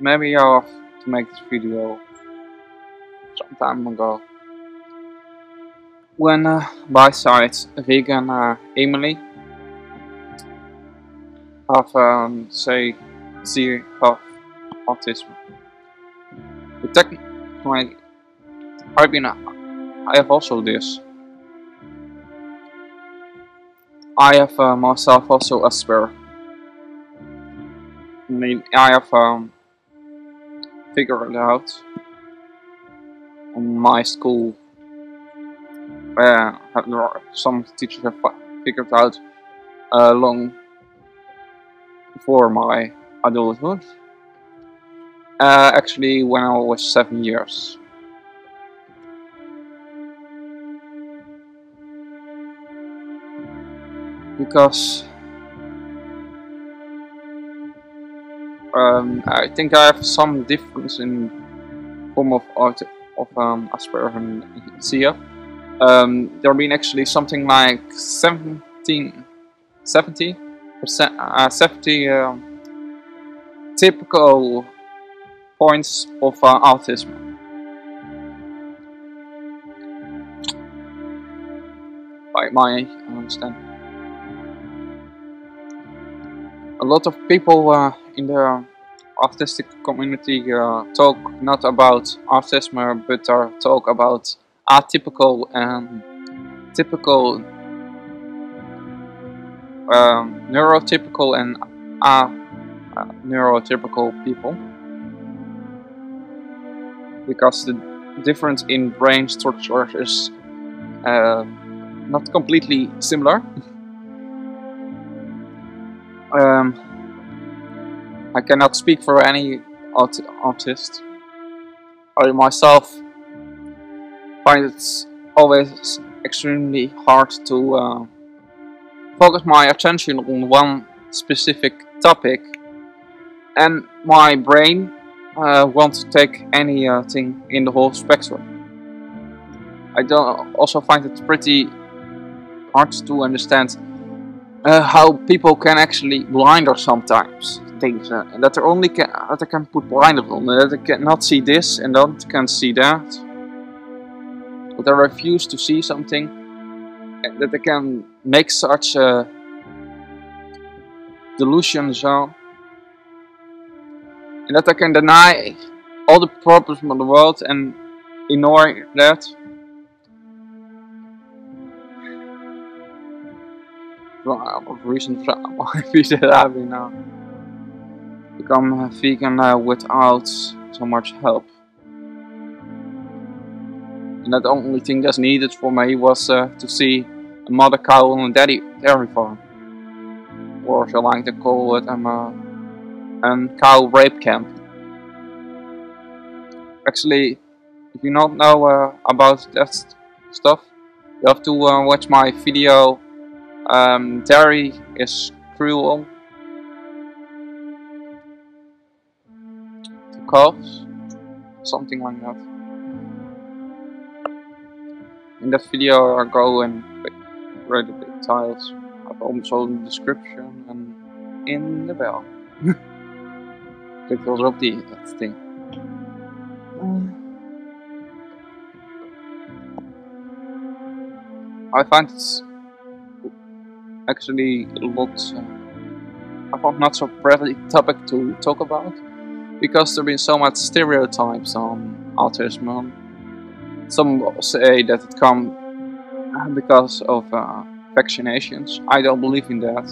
maybe have to make this video some time ago. When uh, besides vegan uh, Emily have um, say have autism. But technically, I've been I have also this. I have uh, myself also. I mean, I have um, figured it out on my school. Uh, some teachers have figured out uh, long before my adulthood. Uh, actually, when I was seven years. Because um, I think I have some difference in form of art of um, Asperger and CF. Um, there have been actually something like 17, 70 percent, uh, 70 um, typical points of uh, autism. By my understanding. A lot of people uh, in the autistic community uh, talk not about autism but uh, talk about atypical and typical um, neurotypical and uh, uh, neurotypical people because the difference in brain structure is uh, not completely similar. um, I cannot speak for any aut artist. I myself find it always extremely hard to uh, focus my attention on one specific topic and my brain uh, wants take anything in the whole spectrum. I don't also find it pretty hard to understand uh, how people can actually blinder sometimes things uh, that they only that they can put blinders on that they cannot see this and don't can see that but they refuse to see something that they can make such a delusion zone and that they can deny all the problems of the world and ignore that of reasons why that having now become vegan uh, without so much help and the only thing that's needed for me was uh, to see a mother cow on a daddy dairy farm. Or shall I like to call it um, uh, a cow rape camp. Actually, if you don't know uh, about that st stuff, you have to uh, watch my video um, Dairy is cruel calves, something like that. In that video I go and read the details. I've also in the description and in the bell. Wel eens op die, dat. I find it's actually a lot, uh, I found not so friendly topic to talk about because there have been so much stereotypes on autism some say that it comes because of uh, vaccinations. I don't believe in that.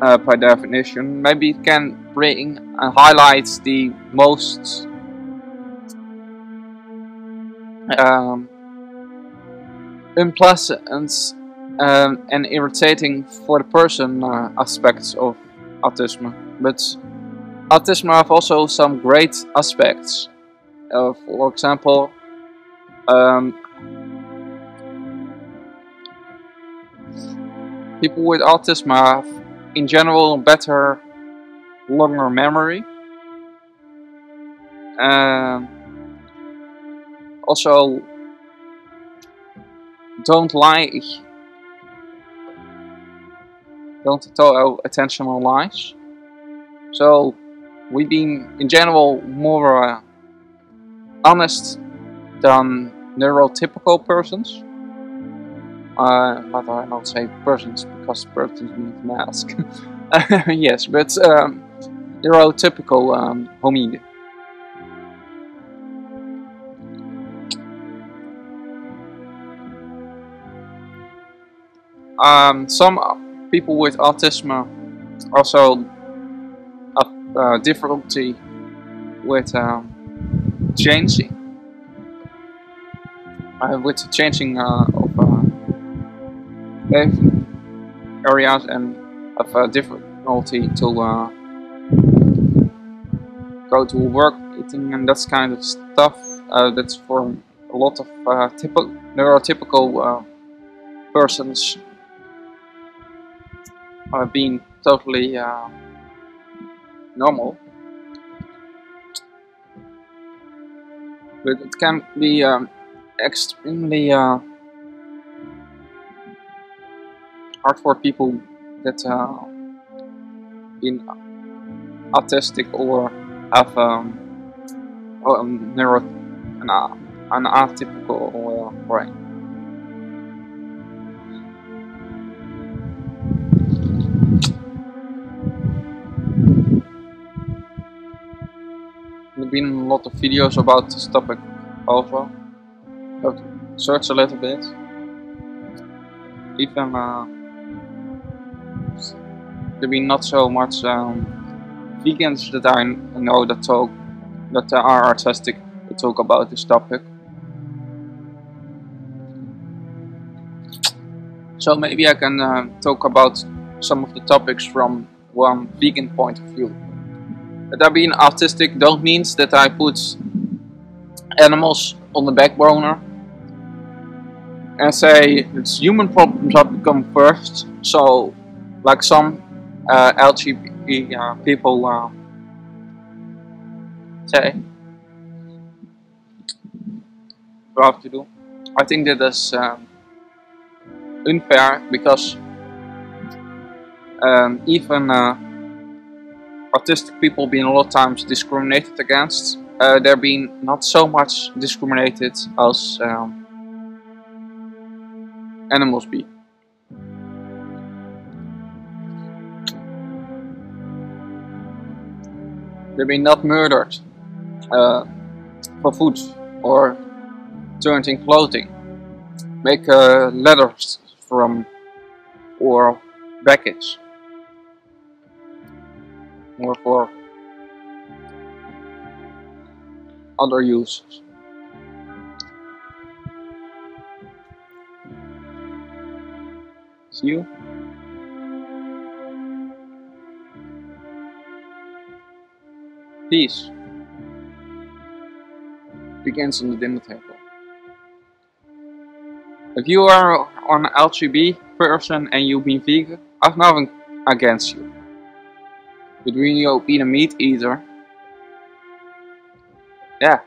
Uh, by definition, maybe it can bring and highlight the most um, unpleasant um, and irritating for the person uh, aspects of autism. But autism have also some great aspects. Uh, for example, um, people with autism have, in general, better, longer memory. Um, also, don't lie. Don't throw attention on lies. So, we've been in general more uh, honest than neurotypical persons. Uh, but I don't say persons because persons means mask. yes, but um, neurotypical um, homid. Um, some people with autism also uh, difficulty with um, changing, uh, with changing uh, of uh, areas and a difficulty to uh, go to work, eating, and that kind of stuff. Uh, that's for a lot of typical neurotypical persons being totally normal. But it can be um, extremely uh, hard for people that uh, been autistic or have um, um, neuro an, uh, an atypical brain. Been a lot of videos about this topic also. Have to search a little bit. Even uh, there been not so much um, vegans that I know that talk that are artistic that talk about this topic. So maybe I can uh, talk about some of the topics from one vegan point of view that being autistic don't means that I put animals on the back burner and say it's human problems that come first. So, like some uh, LGBT uh, people uh, say, we have to do. I think that is um, unfair because um, even uh, autistic people being a lot of times discriminated against. Uh, they're being not so much discriminated as um, animals be. They're being not murdered uh, for food or turned in clothing. Make uh, letters from or baggage or for other uses. See you. Peace begins on the dinner table. If you are an LGB person and you've been vegan, I've nothing against you. But you eat a meat eater, yeah,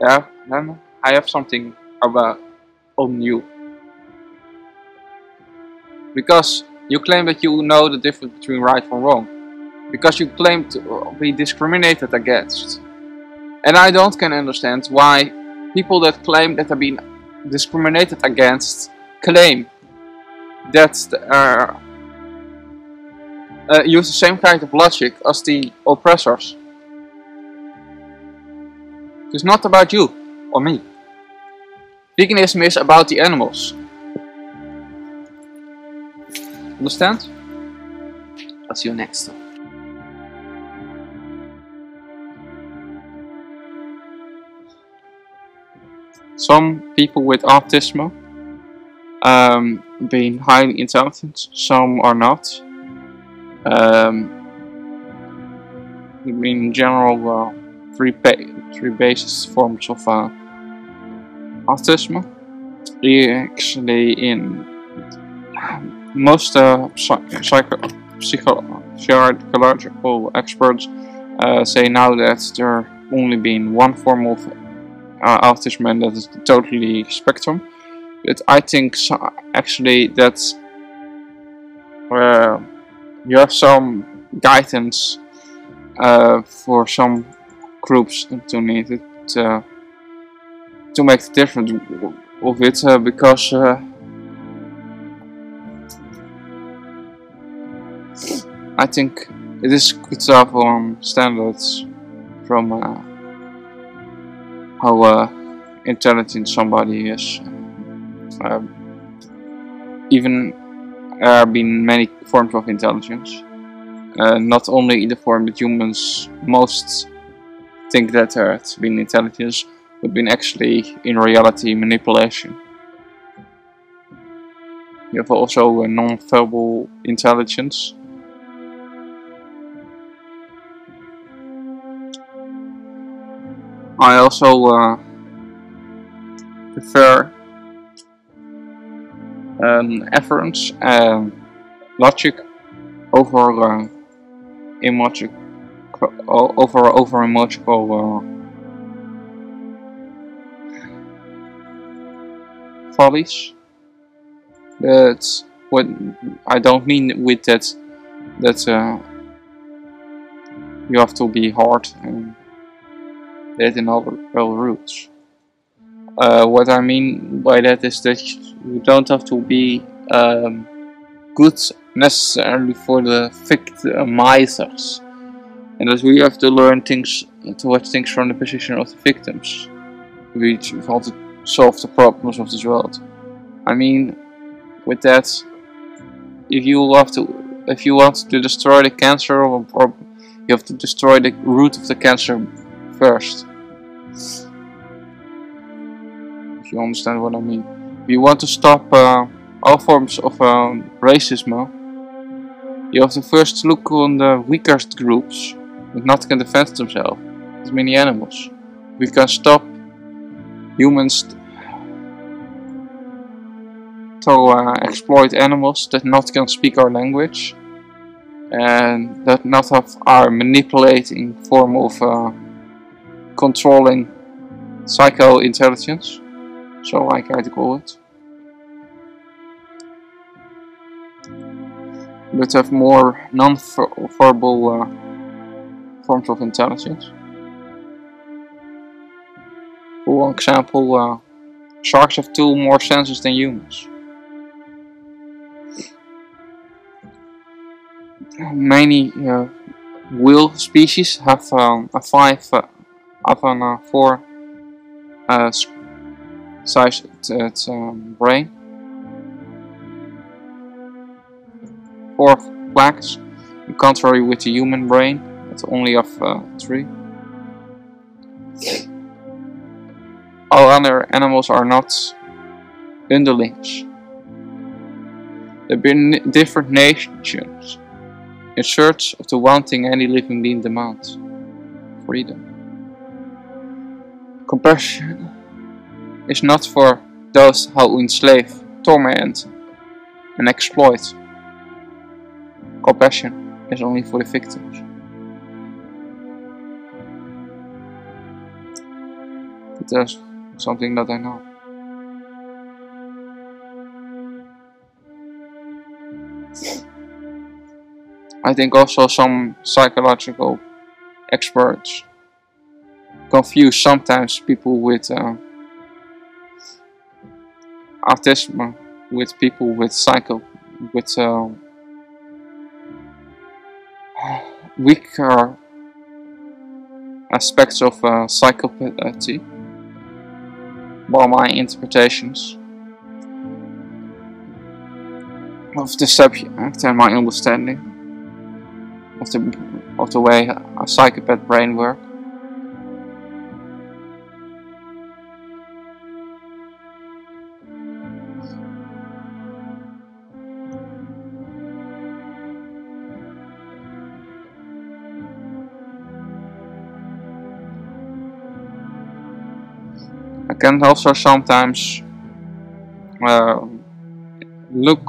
yeah, then I have something about on you. Because you claim that you know the difference between right and wrong. Because you claim to be discriminated against. And I don't can understand why people that claim that they're being discriminated against claim that uh, uh, use the same kind of logic as the oppressors. It's not about you or me. Veganism is about the animals. Understand? I'll see you next time. Some people with autism um, being highly intelligent, some are not. Um, in general, uh, three, three basis forms of uh, autism. Actually, in most uh, psycho psychological experts uh, say now that there only been one form of uh, autism and that is the totally spectrum. But I think so, actually that's uh, you have some guidance uh, for some groups to need it uh, to make the difference of it uh, because uh, I think it is have um, standards from uh, how intelligent somebody is. Um, even there have been many forms of intelligence. Uh, not only in the form that humans most think that there has been intelligence, but been actually in reality manipulation. You have also a non-verbal intelligence. I also uh, prefer um, efference and logic over uh, illogic over over illogical uh, follies. But what I don't mean with that that uh, you have to be hard and that in other well. Uh, what I mean by that is that you don't have to be um, good necessarily for the victimizers. And that we have to learn things, to watch things from the position of the victims. We want to solve the problems of this world. I mean, with that, if you have to, if you want to destroy the cancer of a problem, you have to destroy the root of the cancer first you understand what I mean. If you want to stop uh, all forms of uh, racism, you have to first look on the weakest groups that not can defend themselves, as many animals. We can stop humans to uh, exploit animals that not can speak our language and that not have our manipulating form of uh, controlling psycho intelligence so I try to call it. But have more non-verbal uh, forms of intelligence. For example, uh, sharks have two more senses than humans. Many uh, whale species have um, a five, uh, an, uh, four uh, size its um, brain. Four plaques, in contrary with the human brain, it's only of uh, three. All other animals are not underlings. They've been different nations in search of the one thing any living being demands freedom. Compassion is not for those who enslave, torment, and exploit. Compassion is only for the victims. That's something that I know. I think also some psychological experts confuse sometimes people with uh, autism with people with psycho with uh, weaker aspects of uh, psychopathy by my interpretations of the subject and my understanding of the of the way a psychopath brain works. Can also sometimes uh, look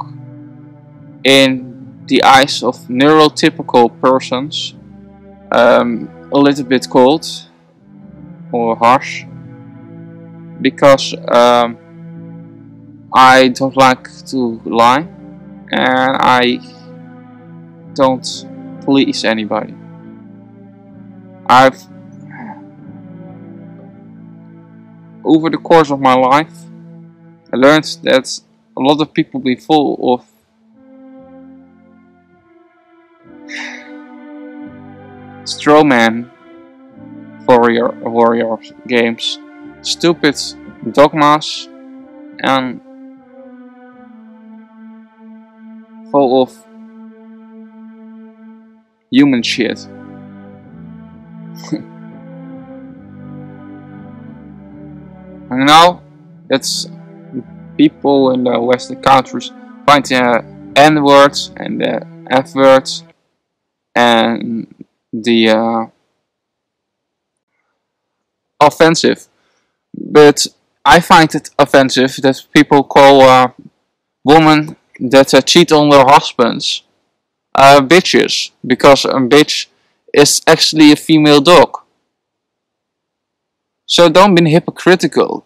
in the eyes of neurotypical persons um, a little bit cold or harsh because um, I don't like to lie and I don't please anybody. I've over the course of my life I learned that a lot of people be full of strawman warrior warrior games, stupid dogmas, and full of human shit. and now that's people in the western countries find the N words and the F words and the uh, offensive. But I find it offensive that people call uh, women that uh, cheat on their husbands uh, bitches because a bitch is actually a female dog. So don't be hypocritical.